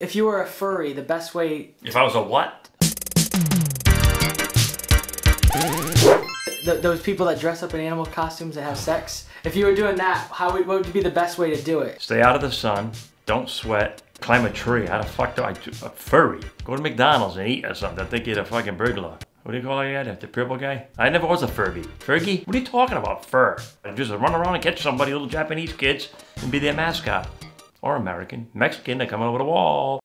If you were a furry, the best way If I was a what? th- those people that dress up in animal costumes that have sex. If you were doing that, how would, what would be the best way to do it? Stay out of the sun. Don't sweat. Climb a tree. How the fuck do I do a furry? Go to McDonald's and eat or something. I think you're a fucking burglar. What do you call that? The purple guy? I never was a Furby. Fergie? What are you talking about, fur? I just run around and catch somebody, little Japanese kids, and be their mascot. Or American. Mexican, they come over the wall.